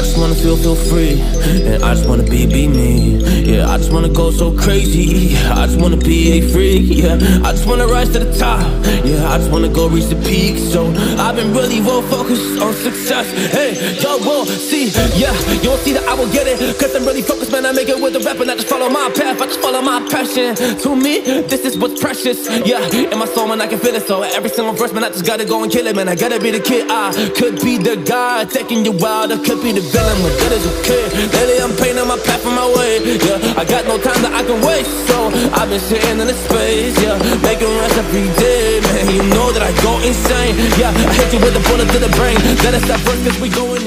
just wanna feel, feel free. And I just wanna be, be me. Yeah, I just wanna go so crazy. I just wanna be a freak. Yeah, I just wanna rise to the top. Yeah, I just wanna go reach the peak. So I've been really well focused on success. Hey, y'all will see. Yeah, you will see I will get it. Cause I'm really focused, man. I make it with the rap and I just follow my path. I just follow my passion. To me, this is what's precious. Yeah, in my soul, man, I can feel it. So every single verse, man, I just gotta go and kill it, man. I gotta be the kid. I could be the guy taking you wild. I could be the villain, but that is okay. Lately, I'm painting my path on my way. Yeah, I got no time that I can waste. So I've been sitting in the space. Yeah, making rest every day, man. You know that I go insane. Yeah, I hit you with a bullet to the brain. Let us stop first, cause we going